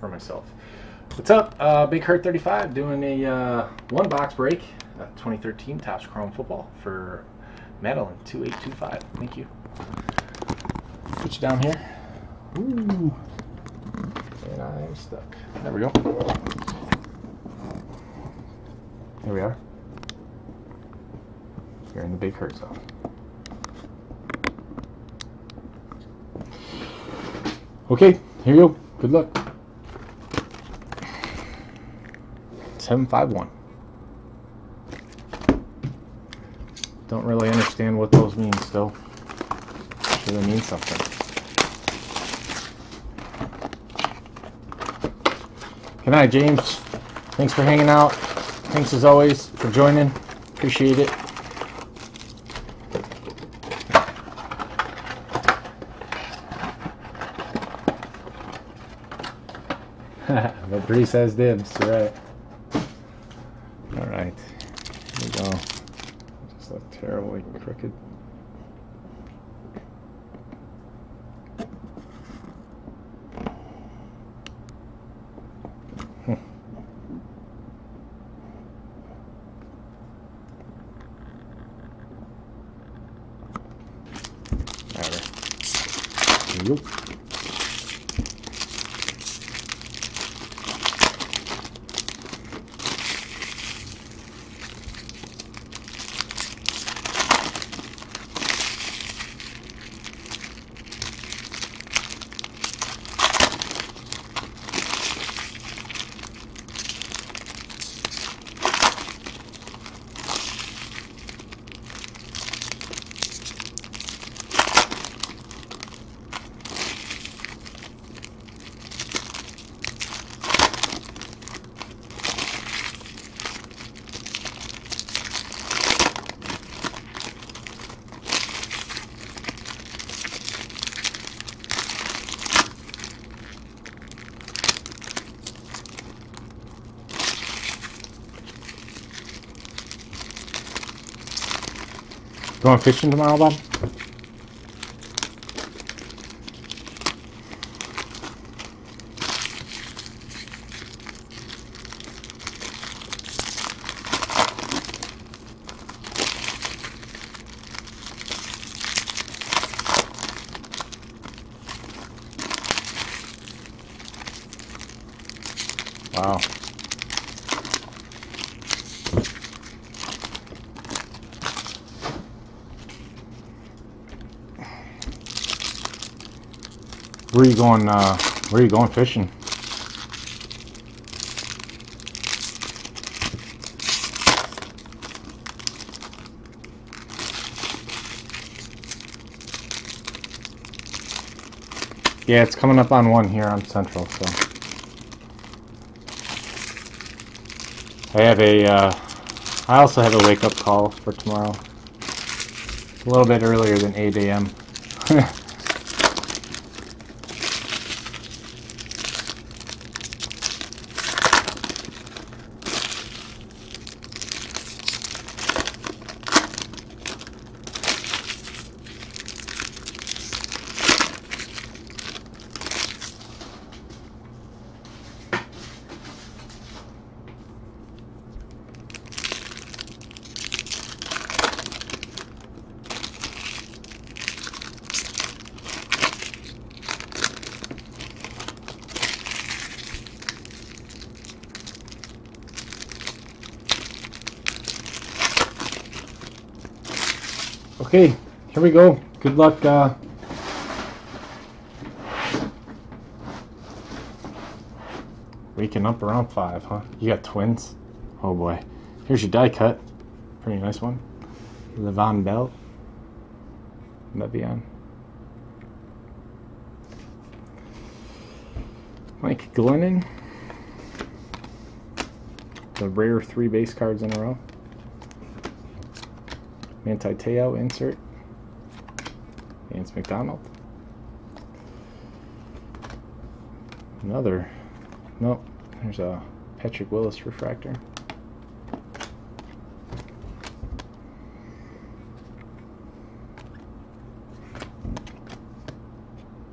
for myself. What's up? Uh, Big Hurt 35 doing a uh, one box break, uh, 2013 Topps Chrome Football for Madalynn 2825. Thank you. Put you down here. Ooh. And I'm stuck. There we go. Here we are. You're in the Big Hurt zone. Okay, here you go. Good luck. 751. Don't really understand what those mean still. Sure they mean something. Good night, James. Thanks for hanging out. Thanks as always for joining. Appreciate it. but Breeze has dibs, right? Alright. Here we go. Just look terribly crooked. Nope. Going fishing tomorrow, Bob? Wow. Where are you going? Uh, where are you going fishing? Yeah, it's coming up on one here on Central, so. I have a, uh, I also have a wake up call for tomorrow. A little bit earlier than 8 a.m. Okay, here we go. Good luck. Uh, waking up around five, huh? You got twins? Oh boy. Here's your die cut. Pretty nice one. Levon Bell. Le'Veon. Mike Glennon. The rare three base cards in a row. Manti Te'o insert. Vance McDonald. Another. Nope. There's a Patrick Willis refractor.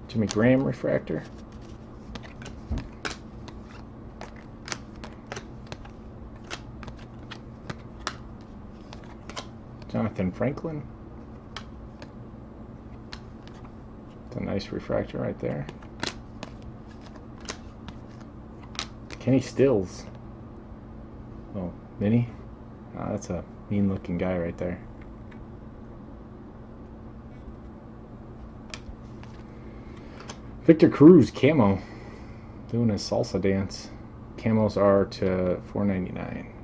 Jimmy Graham refractor. Johnathan Franklin. It's a nice refractor right there. Kenny Stills. Oh, Mini. Oh, ah, that's a mean looking guy right there. Victor Cruz camo. Doing his salsa dance. Camos are to 4.99.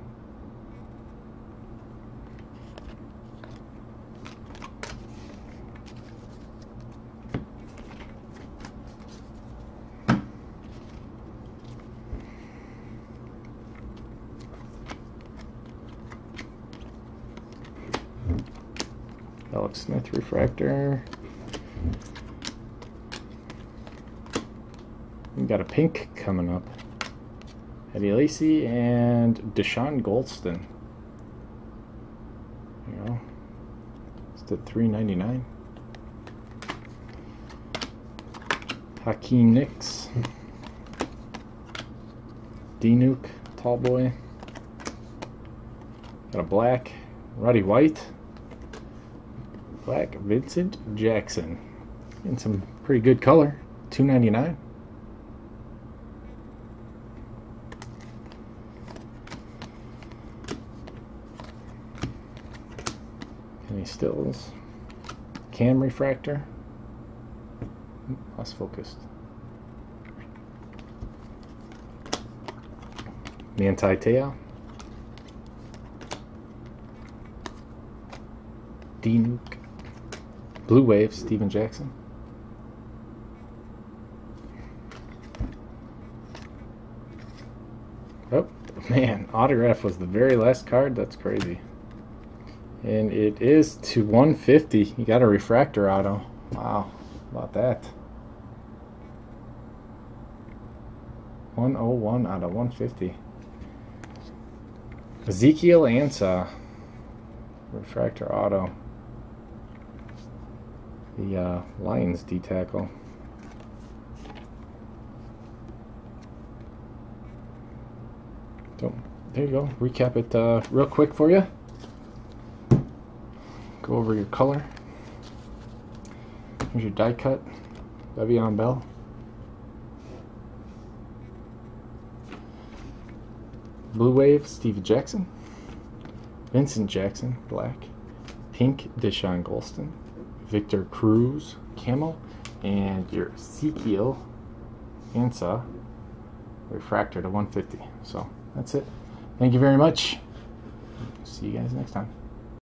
Alex Smith refractor. We got a pink coming up. Eddie Lacy and Deshaun Goldston. There you go. It's the three ninety nine. Hakeem Nicks. D Nuke, tall boy. Got a black. Roddy White. Black Vincent Jackson. In some pretty good color. Two ninety nine. Any stills? Cam refractor. Less focused. Manti Te'o. D Nuke. Blue Wave, Steven Jackson. Oh, man, autograph was the very last card. That's crazy. And it is to 150. You got a refractor auto. Wow, about that. 101 out of 150. Ezekiel Ansah. Refractor auto. The uh, Lions D tackle. So, there you go. Recap it uh, real quick for you. Go over your color. Here's your die cut. Le'Veon Bell. Blue Wave, Steve Jackson. Vincent Jackson, black. Pink, Deshaun Golston. Victor Cruz, Camel, And your Ezekiel Ansah refractor to 150. So that's it. Thank you very much. See you guys next time.